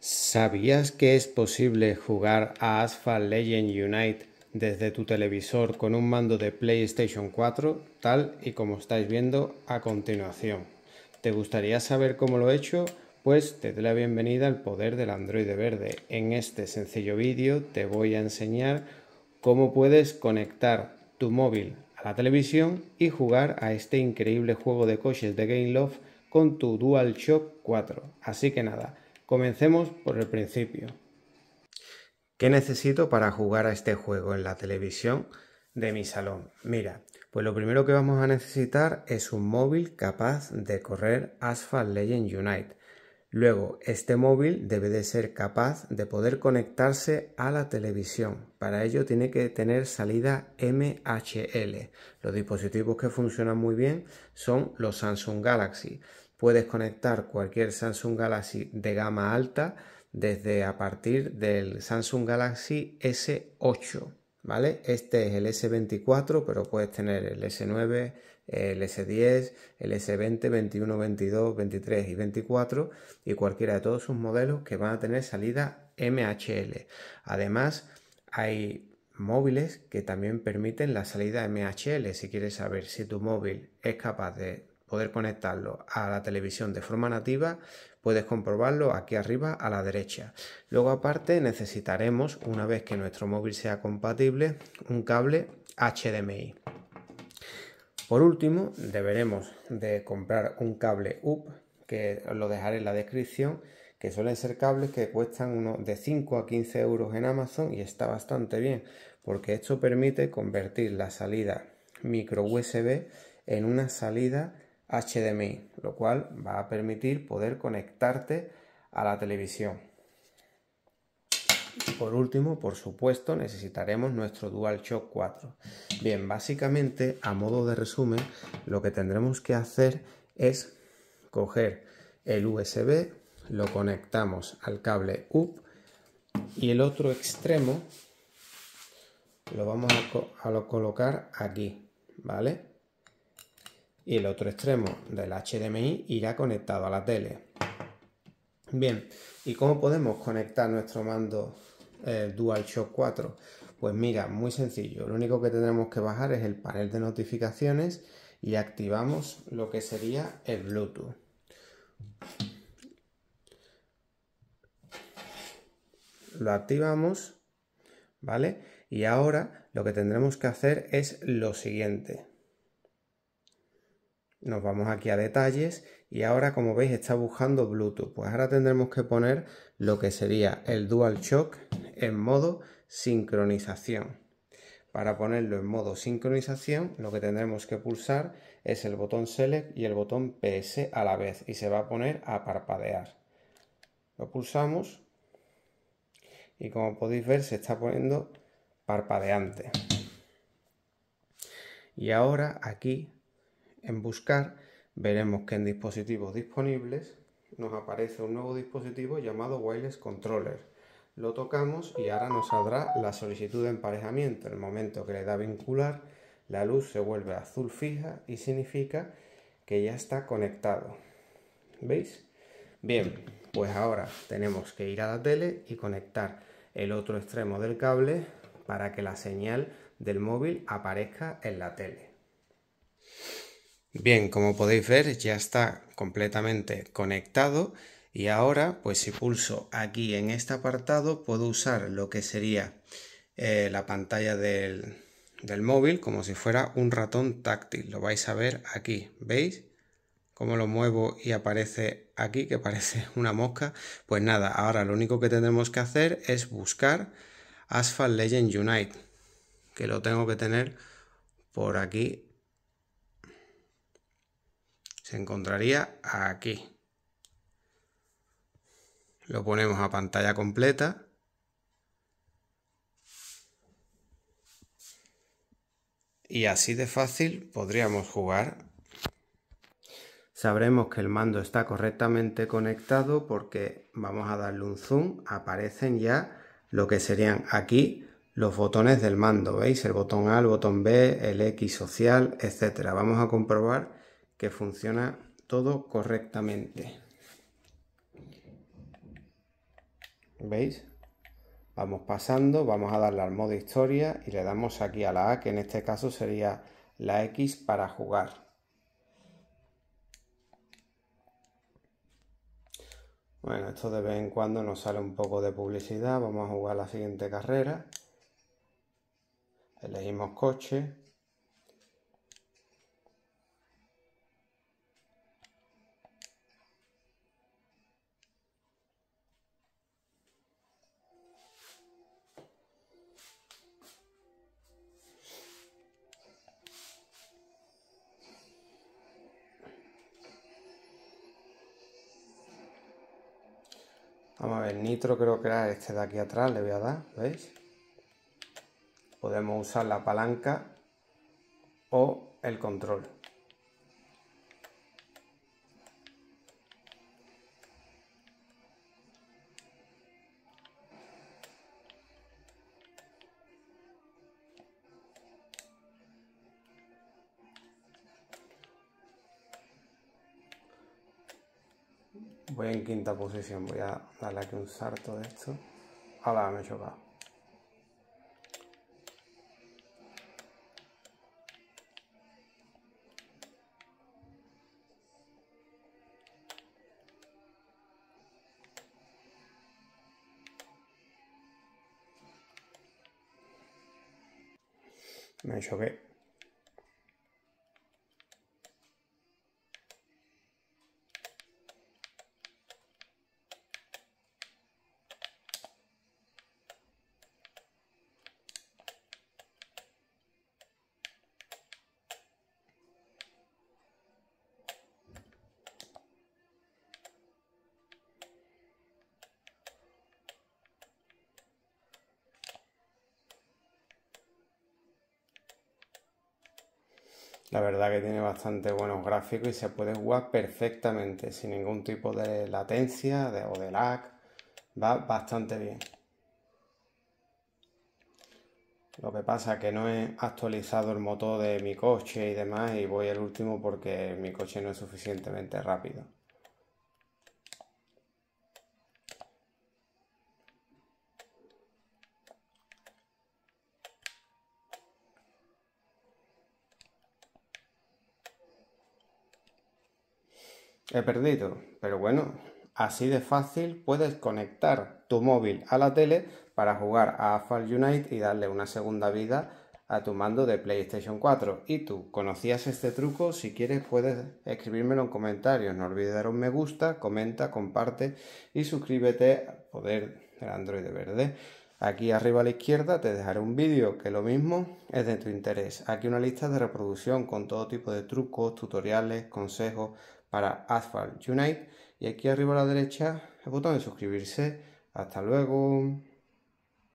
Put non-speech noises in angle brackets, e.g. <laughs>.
¿Sabías que es posible jugar a Asphalt Legend Unite desde tu televisor con un mando de PlayStation 4, tal y como estáis viendo a continuación? ¿Te gustaría saber cómo lo he hecho? Pues te doy la bienvenida al poder del Android verde. En este sencillo vídeo te voy a enseñar cómo puedes conectar tu móvil a la televisión y jugar a este increíble juego de coches de Game Love con tu DualShock 4. Así que nada, Comencemos por el principio. ¿Qué necesito para jugar a este juego en la televisión de mi salón? Mira, pues lo primero que vamos a necesitar es un móvil capaz de correr Asphalt Legend Unite. Luego, este móvil debe de ser capaz de poder conectarse a la televisión. Para ello tiene que tener salida MHL. Los dispositivos que funcionan muy bien son los Samsung Galaxy. Puedes conectar cualquier Samsung Galaxy de gama alta desde a partir del Samsung Galaxy S8, ¿vale? Este es el S24, pero puedes tener el S9, el S10, el S20, 21, 22, 23 y 24 y cualquiera de todos sus modelos que van a tener salida MHL. Además, hay móviles que también permiten la salida MHL. Si quieres saber si tu móvil es capaz de poder conectarlo a la televisión de forma nativa, puedes comprobarlo aquí arriba a la derecha. Luego aparte necesitaremos, una vez que nuestro móvil sea compatible, un cable HDMI. Por último, deberemos de comprar un cable UP, que lo dejaré en la descripción, que suelen ser cables que cuestan unos de 5 a 15 euros en Amazon y está bastante bien, porque esto permite convertir la salida micro USB en una salida HDMI, lo cual va a permitir poder conectarte a la televisión. Por último, por supuesto, necesitaremos nuestro DualShock 4. Bien, básicamente, a modo de resumen, lo que tendremos que hacer es coger el USB, lo conectamos al cable UP y el otro extremo lo vamos a, a colocar aquí, ¿vale? Y el otro extremo del HDMI irá conectado a la tele. Bien, ¿y cómo podemos conectar nuestro mando eh, DualShock 4? Pues mira, muy sencillo, lo único que tendremos que bajar es el panel de notificaciones y activamos lo que sería el Bluetooth. Lo activamos, ¿vale? Y ahora lo que tendremos que hacer es lo siguiente nos vamos aquí a detalles y ahora como veis está buscando Bluetooth. Pues ahora tendremos que poner lo que sería el DualShock en modo sincronización. Para ponerlo en modo sincronización lo que tendremos que pulsar es el botón Select y el botón PS a la vez y se va a poner a parpadear. Lo pulsamos y como podéis ver se está poniendo parpadeante. Y ahora aquí en buscar veremos que en dispositivos disponibles nos aparece un nuevo dispositivo llamado Wireless Controller. Lo tocamos y ahora nos saldrá la solicitud de emparejamiento. En el momento que le da vincular, la luz se vuelve azul fija y significa que ya está conectado. ¿Veis? Bien, pues ahora tenemos que ir a la tele y conectar el otro extremo del cable para que la señal del móvil aparezca en la tele. Bien, como podéis ver ya está completamente conectado y ahora pues si pulso aquí en este apartado puedo usar lo que sería eh, la pantalla del, del móvil como si fuera un ratón táctil. Lo vais a ver aquí, ¿veis? Cómo lo muevo y aparece aquí que parece <laughs> una mosca. Pues nada, ahora lo único que tendremos que hacer es buscar Asphalt Legend Unite, que lo tengo que tener por aquí se encontraría aquí. Lo ponemos a pantalla completa. Y así de fácil podríamos jugar. Sabremos que el mando está correctamente conectado porque vamos a darle un zoom. Aparecen ya lo que serían aquí los botones del mando. ¿Veis? El botón A, el botón B, el X social, etcétera. Vamos a comprobar que funciona todo correctamente. ¿Veis? Vamos pasando, vamos a darle al modo historia y le damos aquí a la A, que en este caso sería la X para jugar. Bueno, esto de vez en cuando nos sale un poco de publicidad. Vamos a jugar la siguiente carrera. Elegimos coche. Vamos a ver, nitro creo que era este de aquí atrás, le voy a dar, ¿veis? Podemos usar la palanca o el control. Voy en quinta posición, voy a darle aquí un salto de esto. Ahora me he chocado. Me choqué. La verdad que tiene bastante buenos gráficos y se puede jugar perfectamente sin ningún tipo de latencia o de lag. Va bastante bien. Lo que pasa es que no he actualizado el motor de mi coche y demás y voy al último porque mi coche no es suficientemente rápido. He perdido, pero bueno, así de fácil puedes conectar tu móvil a la tele para jugar a Asphalt Unite y darle una segunda vida a tu mando de PlayStation 4. ¿Y tú conocías este truco? Si quieres puedes escribírmelo en comentarios. No olvides dar un me gusta, comenta, comparte y suscríbete al poder del Android verde. Aquí arriba a la izquierda te dejaré un vídeo que lo mismo es de tu interés. Aquí una lista de reproducción con todo tipo de trucos, tutoriales, consejos para Asphalt Unite y aquí arriba a la derecha el botón de suscribirse. Hasta luego.